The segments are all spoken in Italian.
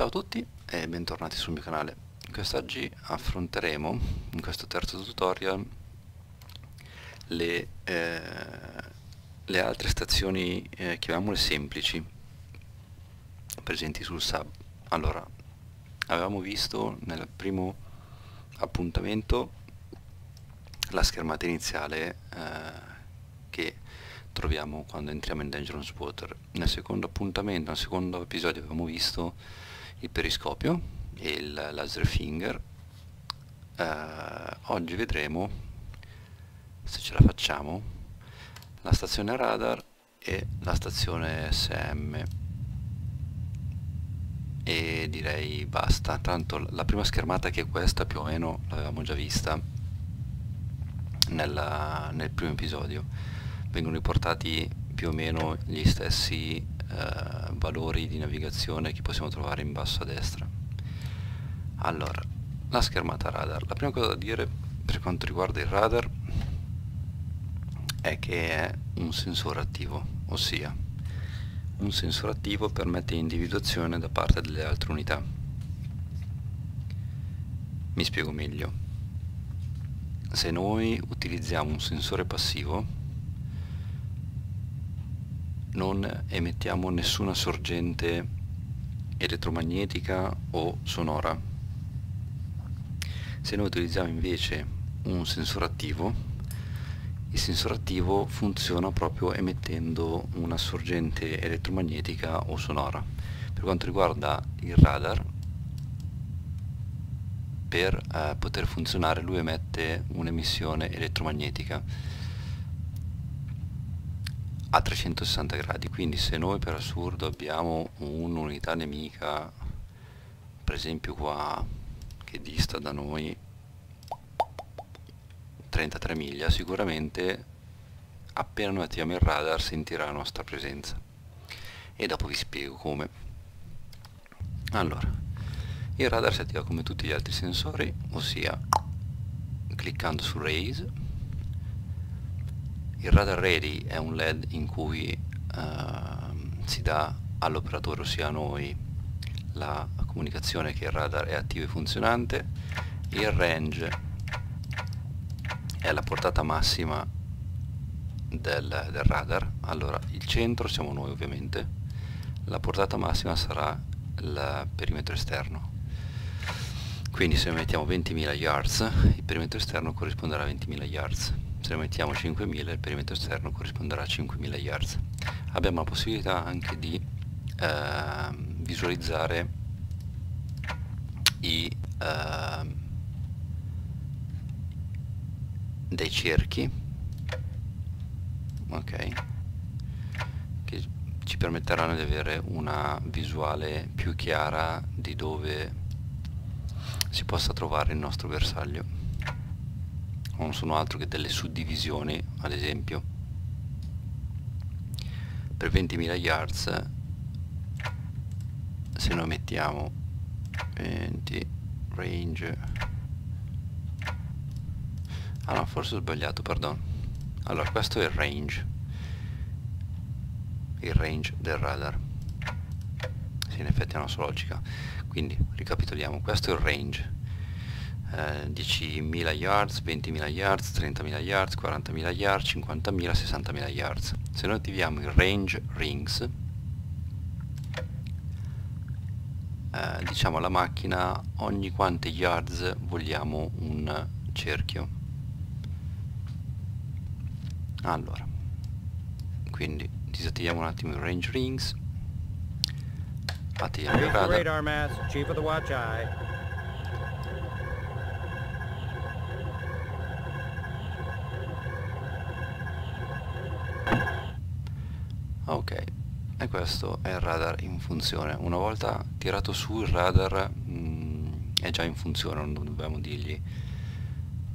Ciao a tutti e bentornati sul mio canale. Quest'oggi affronteremo, in questo terzo tutorial, le, eh, le altre stazioni, eh, chiamiamole semplici, presenti sul sub. Allora, avevamo visto nel primo appuntamento la schermata iniziale eh, che troviamo quando entriamo in Dangerous Water. Nel secondo appuntamento, nel secondo episodio abbiamo visto il periscopio e il laser finger. Uh, oggi vedremo, se ce la facciamo, la stazione radar e la stazione SM e direi basta. Tanto la prima schermata che è questa più o meno l'avevamo già vista nella, nel primo episodio. Vengono riportati più o meno gli stessi eh, valori di navigazione che possiamo trovare in basso a destra. Allora la schermata radar. La prima cosa da dire per quanto riguarda il radar è che è un sensore attivo ossia un sensore attivo permette individuazione da parte delle altre unità. Mi spiego meglio. Se noi utilizziamo un sensore passivo non emettiamo nessuna sorgente elettromagnetica o sonora. Se noi utilizziamo invece un sensore attivo, il sensore attivo funziona proprio emettendo una sorgente elettromagnetica o sonora. Per quanto riguarda il radar, per eh, poter funzionare lui emette un'emissione elettromagnetica a 360 gradi. Quindi se noi per assurdo abbiamo un'unità nemica per esempio qua che dista da noi 33 miglia sicuramente appena noi attiviamo il radar sentirà la nostra presenza. E dopo vi spiego come. Allora il radar si attiva come tutti gli altri sensori ossia cliccando su raise il radar ready è un led in cui uh, si dà all'operatore ossia a noi la comunicazione che il radar è attivo e funzionante. Il range è la portata massima del, del radar. Allora il centro siamo noi ovviamente. La portata massima sarà il perimetro esterno. Quindi se mettiamo 20.000 yards il perimetro esterno corrisponderà a 20.000 yards se ne mettiamo 5000 il perimetro esterno corrisponderà a 5000 yards abbiamo la possibilità anche di eh, visualizzare i eh, dei cerchi. Ok. Che ci permetteranno di avere una visuale più chiara di dove si possa trovare il nostro bersaglio non sono altro che delle suddivisioni ad esempio. Per 20.000 yards se noi mettiamo 20 range ah no forse ho sbagliato perdono allora questo è il range. Il range del radar. Sì in effetti ha una sua logica. Quindi ricapitoliamo. Questo è il range 10.000 yards, 20.000 yards, 30.000 yards, 40.000 yards, 50.000, 60.000 yards. Se noi attiviamo il range rings, eh, diciamo alla macchina ogni quante yards vogliamo un cerchio. Allora, quindi disattiviamo un attimo il range rings, attiviamo il radar. Ok e questo è il radar in funzione. Una volta tirato su il radar mh, mm, è già in funzione non dobbiamo dirgli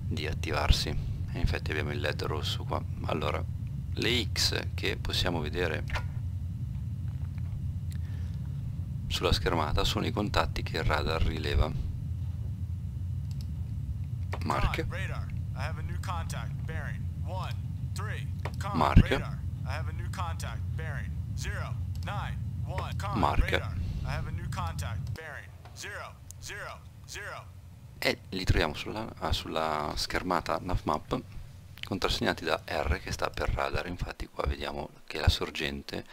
di attivarsi. E infatti abbiamo il led rosso qua. Allora le X che possiamo vedere sulla schermata sono i contatti che il radar rileva. Mark mark mark. I have a new contact. Bearing. Zero, zero, zero. e li troviamo sulla, ah, sulla schermata navmap contrassegnati da R che sta per radar. Infatti qua vediamo che la sorgente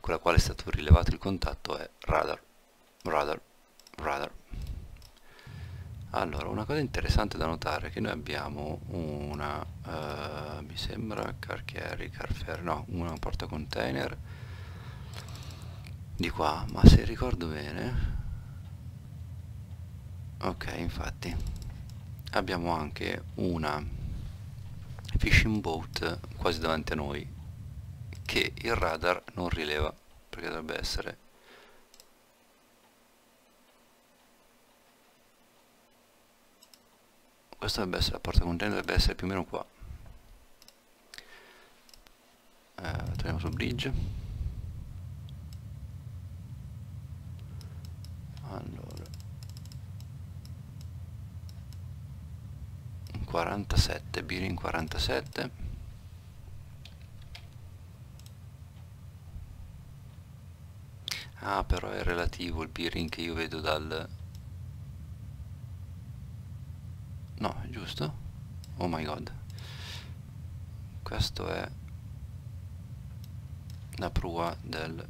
con la quale è stato rilevato il contatto è radar. Radar. Radar allora una cosa interessante da notare è che noi abbiamo una uh, mi sembra car carry, car ferry, no una porta container di qua ma se ricordo bene ok infatti abbiamo anche una fishing boat quasi davanti a noi che il radar non rileva perché dovrebbe essere questa dovrebbe essere la porta container dovrebbe essere più o meno qua. Eh, torniamo sul bridge. Allora. 47 Birin 47 ah però è relativo il Birin che io vedo dal no è giusto? Oh my god. Questo è la prua del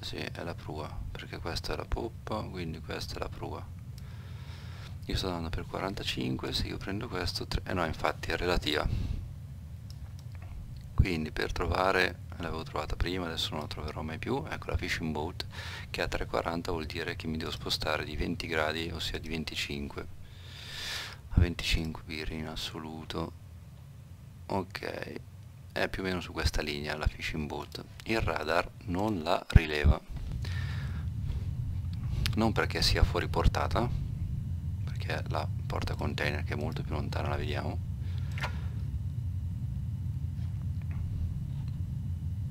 sì è la prua perché questa è la poppa quindi questa è la prua. Io sto andando per 45 se io prendo questo eh no infatti è relativa. Quindi per trovare l'avevo trovata prima adesso non la troverò mai più ecco la fishing boat che a 340 vuol dire che mi devo spostare di 20 gradi ossia di 25 a 25 birri in assoluto. Ok è più o meno su questa linea la fishing boat. Il radar non la rileva. Non perché sia fuori portata perché la porta container che è molto più lontana la vediamo.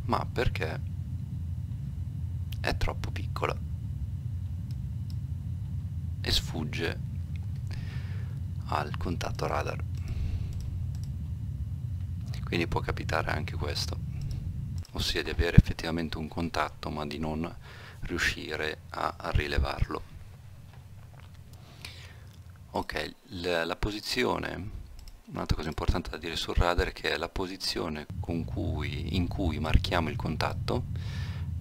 Ma perché è troppo piccola e sfugge al contatto radar. Quindi può capitare anche questo ossia di avere effettivamente un contatto ma di non riuscire a rilevarlo. Ok la, la posizione un'altra cosa importante da dire sul radar è che la posizione cui, in cui marchiamo il contatto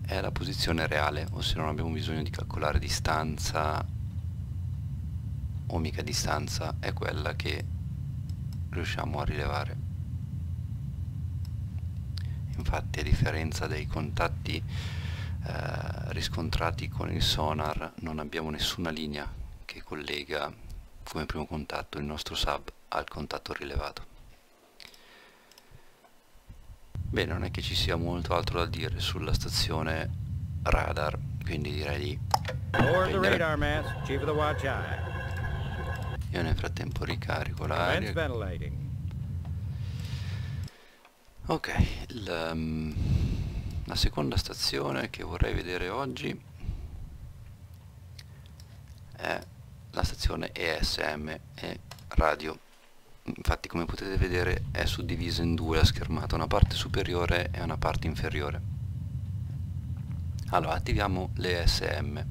è la posizione reale ossia non abbiamo bisogno di calcolare distanza o mica distanza è quella che riusciamo a rilevare. Infatti a differenza dei contatti eh, riscontrati con il sonar non abbiamo nessuna linea che collega come primo contatto il nostro sub al contatto rilevato. Bene, non è che ci sia molto altro da dire sulla stazione radar, quindi direi di Io nel frattempo ricarico l'aria. Ok, la, um, la seconda stazione che vorrei vedere oggi è la stazione ESM e radio. Infatti come potete vedere è suddivisa in due la schermata una parte superiore e una parte inferiore. Allora attiviamo l'ESM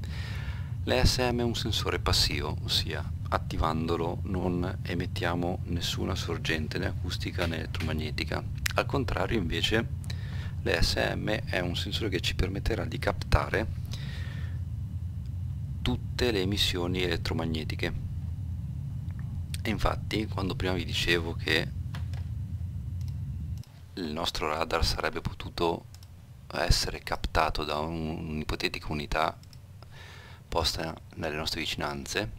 l'ESM è un sensore passivo ossia attivandolo non emettiamo nessuna sorgente né acustica né elettromagnetica. Al contrario invece l'ESM è un sensore che ci permetterà di captare tutte le emissioni elettromagnetiche. E infatti quando prima vi dicevo che il nostro radar sarebbe potuto essere captato da un'ipotetica unità posta nelle nostre vicinanze.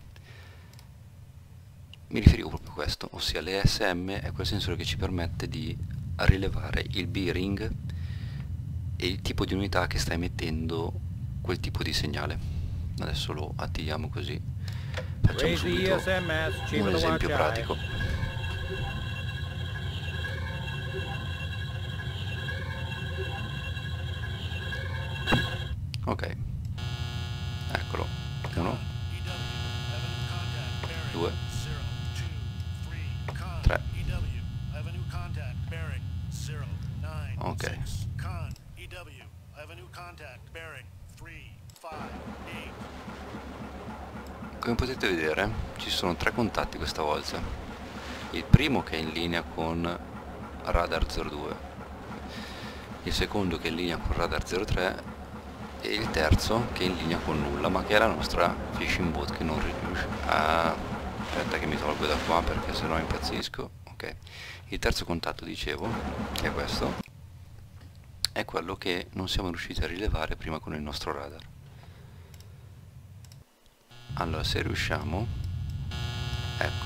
Mi riferivo proprio a questo ossia l'ESM è quel sensore che ci permette di rilevare il bearing e il tipo di unità che sta emettendo quel tipo di segnale. Adesso lo attiviamo così. Facciamo subito un esempio pratico. ok eccolo uno due tre ok 5, 8, come potete vedere ci sono tre contatti questa volta. Il primo che è in linea con radar 02 il secondo che è in linea con radar 03 e il terzo che è in linea con nulla ma che è la nostra fishing boat che non riesce a aspetta che mi tolgo da qua perché sennò impazzisco. Ok. Il terzo contatto dicevo che è questo è quello che non siamo riusciti a rilevare prima con il nostro radar allora se riusciamo ecco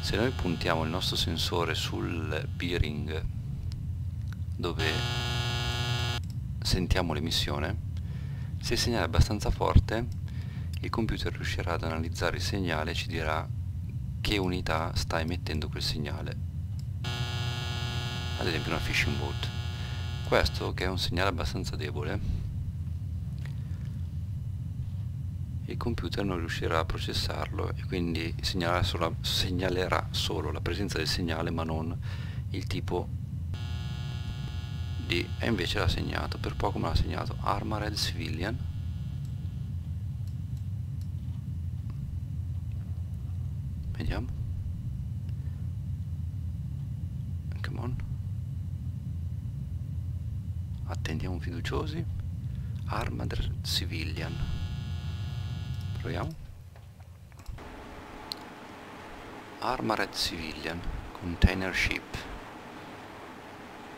se noi puntiamo il nostro sensore sul bearing dove sentiamo l'emissione, se il segnale è abbastanza forte, il computer riuscirà ad analizzare il segnale e ci dirà che unità sta emettendo quel segnale. Ad esempio una fishing boat. Questo, che è un segnale abbastanza debole, il computer non riuscirà a processarlo e quindi segnalerà solo, segnalerà solo la presenza del segnale ma non il tipo D e invece l'ha segnato, per poco me l'ha segnato, Armored Civilian. Vediamo. Come on. Attendiamo fiduciosi. Armored Civilian. Proviamo. Armored Civilian Container Ship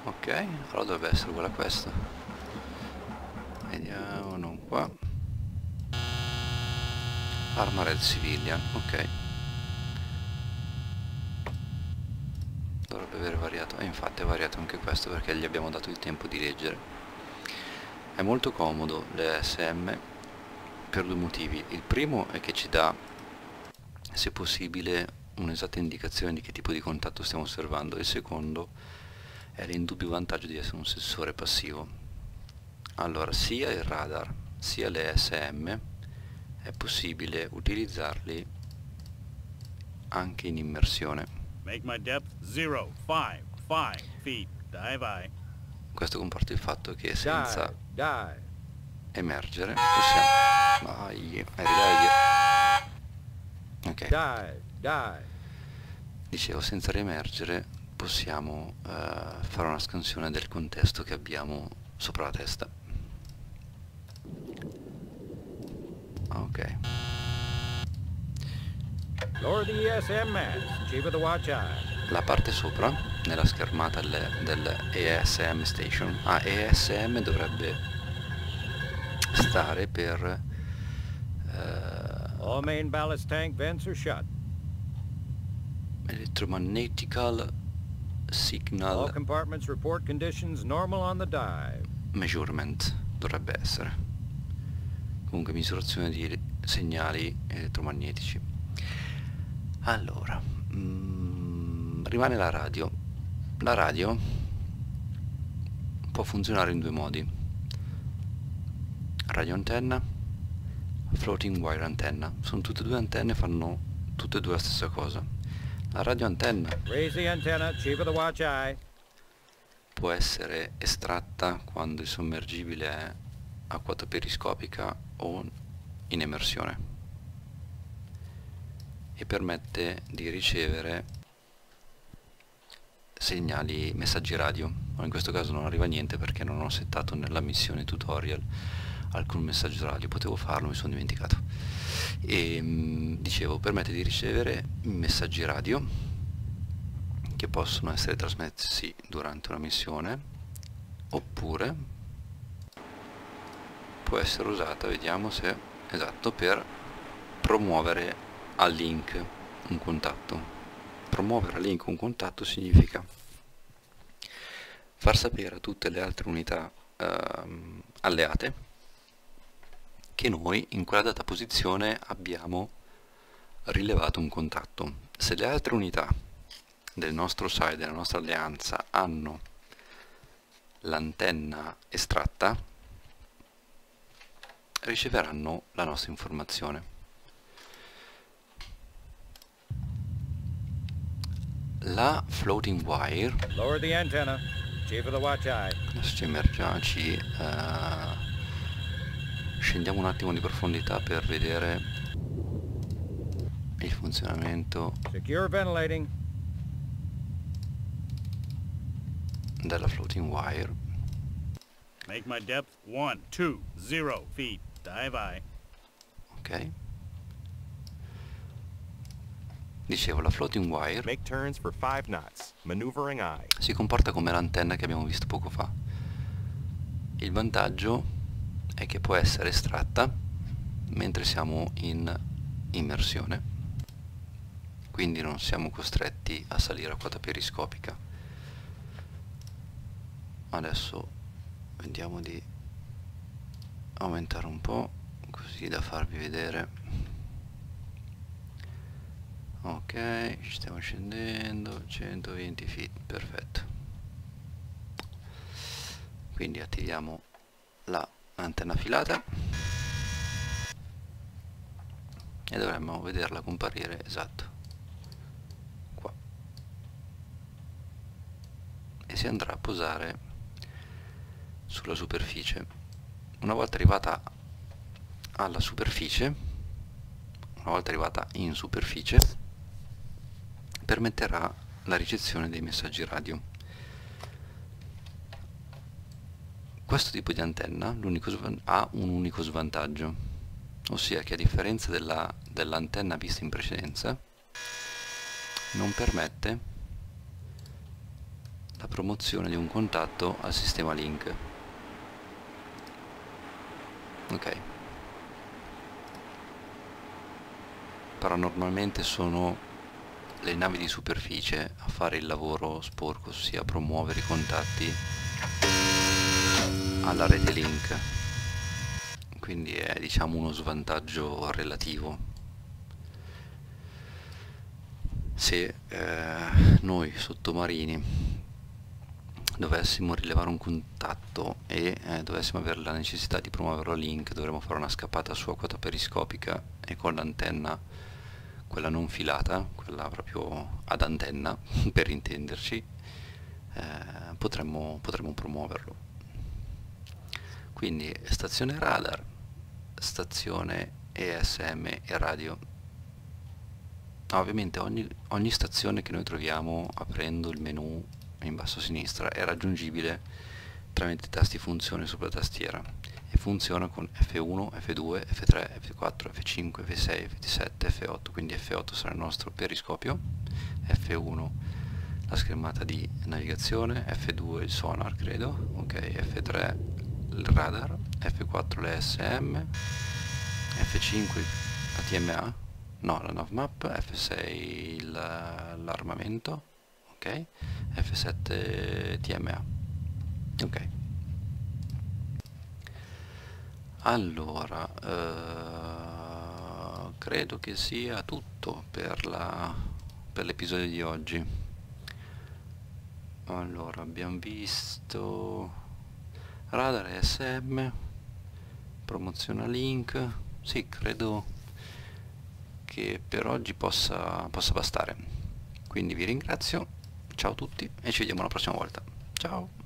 ok allora dovrebbe essere uguale a questo vediamo non qua Armored Civilian ok dovrebbe aver variato e infatti è variato anche questo perché gli abbiamo dato il tempo di leggere è molto comodo l'ESM per due motivi il primo è che ci dà se possibile un'esatta indicazione di che tipo di contatto stiamo osservando il secondo è l'indubbio vantaggio di essere un sensore passivo. Allora, sia il radar sia le SM è possibile utilizzarli anche in immersione. Zero, five, five feet, Questo comporta il fatto che senza die, die. emergere possiamo... Vai, ridai. Ok. Die, die. Dicevo, senza riemergere possiamo uh, fare una scansione del contesto che abbiamo sopra la testa ok la parte sopra nella schermata dell'ESM del station ah, ESM dovrebbe stare per uh, All main ballast tank vents are shut. Electromagnetical signal All compartments report conditions normal on the dive. measurement dovrebbe essere comunque misurazione di segnali elettromagnetici allora mm, rimane la radio. La radio può funzionare in due modi. Radio antenna floating wire antenna. Sono tutte e due antenne fanno tutte e due la stessa cosa. La radioantenna può essere estratta quando il sommergibile è a quota periscopica o in emersione e permette di ricevere segnali, messaggi radio in questo caso non arriva niente perché non ho settato nella missione tutorial alcun messaggio radio, potevo farlo, mi sono dimenticato. E mm, dicevo, permette di ricevere messaggi radio che possono essere trasmessi durante una missione oppure può essere usata, vediamo se esatto, per promuovere a link un contatto. Promuovere a link un contatto significa far sapere a tutte le altre unità ehm, alleate che noi in quella data posizione abbiamo rilevato un contatto. Se le altre unità del nostro site, della nostra alleanza, hanno l'antenna estratta, riceveranno la nostra informazione. La floating wire Lower the antenna. Chief of the watch eye. Adesso ci emerge, ci uh, scendiamo un attimo di profondità per vedere il funzionamento Secure ventilating. della floating wire Make my depth one, two, zero feet. Dive I. ok dicevo la floating wire Make turns for 5 knots. Maneuvering I. si comporta come l'antenna che abbiamo visto poco fa il vantaggio è che può essere estratta mentre siamo in immersione quindi non siamo costretti a salire a quota periscopica adesso vediamo di aumentare un po' così da farvi vedere ok stiamo scendendo 120 feet perfetto. Quindi attiviamo la antenna filata. E dovremmo vederla comparire esatto. Qua. E si andrà a posare sulla superficie. Una volta arrivata alla superficie una volta arrivata in superficie permetterà la ricezione dei messaggi radio. Questo tipo di antenna ha un unico svantaggio ossia che a differenza dell'antenna dell vista in precedenza non permette la promozione di un contatto al sistema link. Ok. Però normalmente sono le navi di superficie a fare il lavoro sporco ossia promuovere i contatti alla rete link. Quindi è diciamo uno svantaggio relativo. Se eh, noi sottomarini dovessimo rilevare un contatto e eh, dovessimo avere la necessità di promuoverlo a link dovremmo fare una scappata su a quota periscopica e con l'antenna quella non filata quella proprio ad antenna per intenderci eh, potremmo, potremmo promuoverlo. Quindi stazione radar stazione ESM e radio. Ovviamente ogni, ogni stazione che noi troviamo aprendo il menu in basso a sinistra è raggiungibile tramite tasti funzione sulla tastiera e funziona con F1, F2, F3, F4, F5, F6, F7, F8 quindi F8 sarà il nostro periscopio. F1 la schermata di navigazione. F2 il sonar credo. Ok F3 il radar. F4 le SM F5 la TMA no la navmap F6 l'armamento. Ok. F7 TMA ok allora eh, credo che sia tutto per l'episodio di oggi. Allora abbiamo visto radar SM promoziona link. Sì credo che per oggi possa, possa bastare. Quindi vi ringrazio ciao a tutti e ci vediamo la prossima volta. Ciao